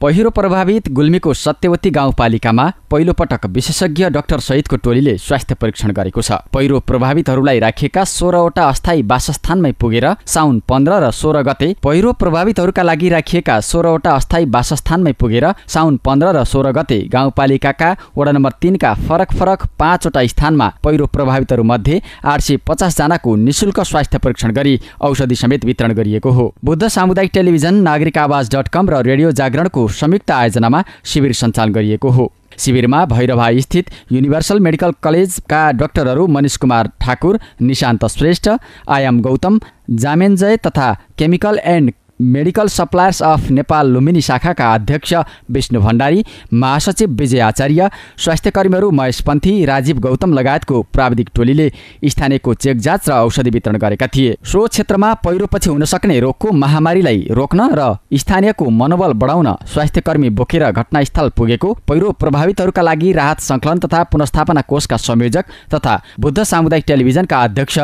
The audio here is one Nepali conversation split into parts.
पहिरो प्रभावित गुल्मीको सत्यवती गाउँपालिकामा पहिलो पटक विशेषज्ञ डाक्टर सहितको टोलीले स्वास्थ्य परीक्षण गरेको छ। पहिरो प्रभावितहरूलाई राखिएका सोह्रवटा अस्थायी वासस्थानमै पुगेर साउन पन्ध्र र सोह्र गते पहिरो प्रभावितहरूका लागि राखिएका सोह्रवटा अस्थायी वासस्थानमै पुगेर साउन पन्ध्र र सोह्र गते गाउँपालिकाका वडा नम्बर तिनका फरक फरक पाँचवटा स्थानमा पहिरो प्रभावितहरूमध्ये आठ सय पचासजनाको निशुल्क स्वास्थ्य परीक्षण गरी औषधि समेत वितरण गरिएको हो। बुद्ध सामुदायिक टेलिभिजन नागरिक आवाज डट कम र रेडियो जागरणको संयुक्त आयोजनामा शिविर सञ्चालन गरिएको हो। शिविरमा भैरवा स्थित युनिभर्सल मेडिकल कलेजका डाक्टरहरू मनिष कुमार ठाकुर निशान्त श्रेष्ठ आयाम गौतम जामेन्जय तथा chemical and medical suppliers of Nepal Lumbini शाखाका अध्यक्ष विष्णु भण्डारी महासचिव विजय आचार्य स्वास्थ्यकर्मीहरू महेश पन्थी राजीव गौतम लगायतको प्राविधिक टोलीले स्थानीयको चेक जाँच र औषधि वितरण गरेका थिए। सो क्षेत्रमा पहिरोपछि हुन सक्ने रोगको महामारीलाई रोक्न र स्थानीयको मनोबल बढाउन स्वास्थ्यकर्मी बोकेर घटनास्थल पुगेको पहिरो प्रभावितहरूका लागि राहत सङ्कलन तथा पुनस्थापना कोषका संयोजक तथा बुद्ध सामुदायिक टेलिभिजनका अध्यक्ष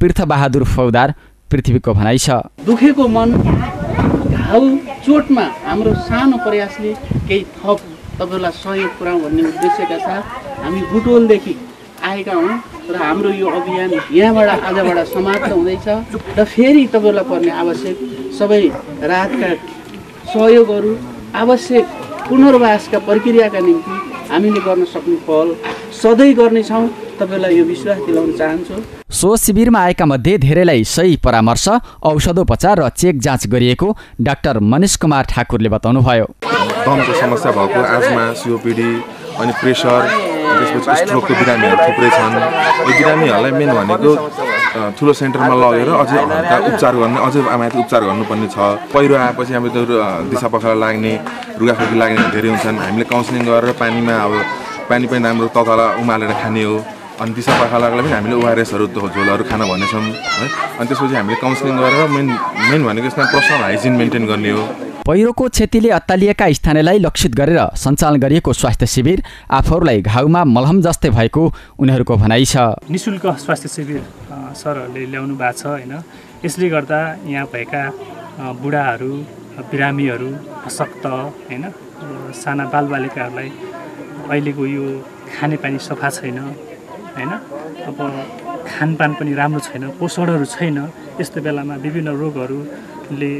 पृथ्वबहादुर फौदार पृथ्वीको भनाइ छ। दुखेको मन घाउ चोटमा हाम्रो सानो प्रयासले केही थप तपाईँहरूलाई सहयोग पुऱ्याउँ भन्ने उद्देश्यका साथ हामी बुटोलदेखि आएका हौँ र हाम्रो यो अभियान यहाँबाट आजबाट समाप्त हुँदैछ र फेरि तपाईँहरूलाई पर्ने आवश्यक सबै राहतका सहयोगहरू आवश्यक पुनर्वासका प्रक्रियाका निम्ति हामीले गर्न सक्ने पहल सधैँ गर्नेछौँ। तपाईँलाई यो विश्वास दिलाउन चाहन्छु। सो शिविरमा आएका मध्ये धेरैलाई सही परामर्श औषधोपचार र चेक जाँच गरिएको डाक्टर मनिष कुमार ठाकुरले बताउनुभयो। दमको समस्या भएको आजमा सिओपिडी अनि प्रेसर त्यसपछि स्ट्रोकको बिरामीहरू थुप्रै छन्। यो बिरामीहरूलाई मेन भनेको ठुलो सेन्टरमा लगेर अझै हल्का उपचार गर्ने अझै आमाथि उपचार गर्नुपर्ने छ। पहिरो आएपछि अब त्यो दिसा पखाला लाग्ने रुगाखोकी लाग्ने धेरै हुन्छन्। हामीले काउन्सिलिङ गरेर पानीमा अब पानी पनि राम्रो ततला उमालेर खाने हो। अनि दिसा पखालालाई पनि हामीले ओआरएसहरू झोलहरू खान भनेछौँ है। अनि त्यसपछि हामीले काउन्सिलिङ गरेर मेन मेन भनेको यसमा पर्सनल हाइजिन मेन्टेन गर्ने हो। पहिरोको क्षतिले अत्तालिएका स्थानीयलाई लक्षित गरेर सञ्चालन गरिएको स्वास्थ्य शिविर आफूहरूलाई घाउमा मलहम जस्तै भएको उनीहरूको भनाइ छ। निशुल्क स्वास्थ्य शिविर सरहरूले ल्याउनु भएको छ होइन। यसले गर्दा यहाँ भएका बुढाहरू बिरामीहरू अशक्त होइन। साना बालबालिकाहरूलाई अहिलेको यो खानेपानी सफा छैन। होइन? अब खानपान पनि राम्रो छैन पोषणहरू छैन यस्तो बेलामा विभिन्न रोगहरूले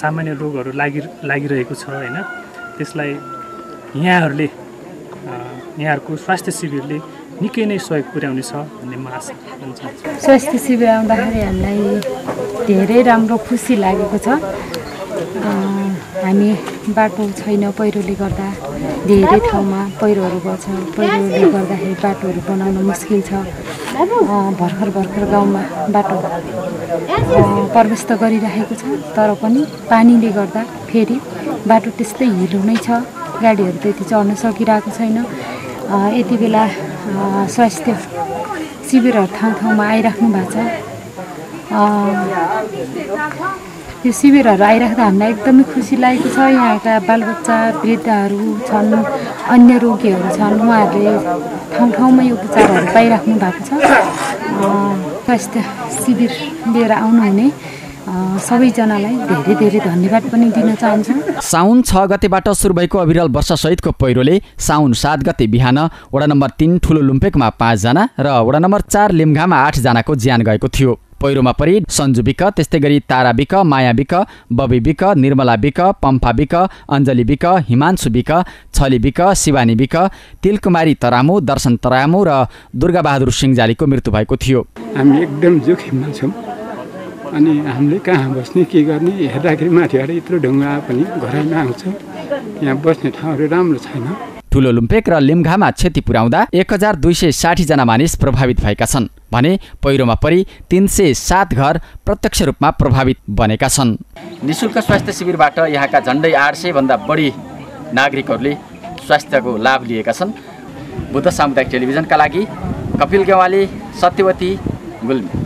सामान्य रोगहरू लागि लागिरहेको छ होइन? त्यसलाई यहाँहरूले यहाँहरूको स्वास्थ्य शिविरले निकै नै सहयोग पुर्याउनेछ भन्ने म आशा स्वास्थ्य शिविर आउँदाखेरि हामीलाई धेरै राम्रो खुसी लागेको छ। हामी बाटो छैन पहिरोले गर्दा धेरै ठाउँमा पहिरोहरू गर्छ। पहिरोले गर्दाखेरि बाटोहरू बनाउन मुस्किल छ। भर्खर भर्खर गाउँमा बाटो प्रवेश त गरिराखेको छ। तर पनि पानीले गर्दा फेरि बाटो त्यस्तै हिलो नै छ। गाडीहरू त्यति चढ्न सकिरहेको छैन। यति बेला स्वास्थ्य शिविरहरू ठाउँ ठाउँमा आइराख्नु भएको छ। यो शिविरहरू आइराख्दा हामीलाई एकदमै खुसी लागेको छ। यहाँका बालबच्चा वृद्धहरू छन् अन्य रोगीहरू छन्। उहाँहरूले ठाउँ ठाउँमा उपचारहरू पाइराख्नु भएको छ। स्वास्थ्य शिविर लिएर आउनुहुने सबैजनालाई धेरै धेरै धन्यवाद पनि दिन चाहन्छु। साउन छ गतेबाट सुरु भएको अविरल वर्षासहितको पहिरोले साउन सात गते बिहान वडा नम्बर तिन ठुलो लुम्पेकमा पाँचजना र वडा नम्बर चार लिम्घामा आठजनाको ज्यान गएको थियो। पहिरोमा परि सन्जु विक त्यस्तै गरी तारा विक माया विक बबी विक निर्मला विक पम्फा विक अञ्जली विक हिमांशु विक छली विक शिवानी विक तिलकुमारी तरामु दर्शन तरामु र दुर्गाबहादुर सिंहजालीको मृत्यु भएको थियो। हामी एकदम जोखिममा छौँ अनि हामीले कहाँ बस्ने के गर्ने हेर्दाखेरि माथिबाट यत्रो ढुङ्गा पनि घरैमा आउँछ। यहाँ बस्ने ठाउँहरू राम्रो छैन। ठुलो लुम्पेक र लिम्घामा क्षति पुर्याउँदा एक हजार दुई सय साठीजना मानिस प्रभावित भएका छन् भने पहिरोमा परि तिन सय सात घर प्रत्यक्ष रूपमा प्रभावित बनेका छन्। निशुल्क स्वास्थ्य शिविरबाट यहाँका झन्डै आठ सयभन्दा बढी नागरिकहरूले स्वास्थ्यको लाभ लिएका छन्। बुद्ध सामुदायिक टेलिभिजनका लागि कपिल गेवाली सत्यवती गुल्मी।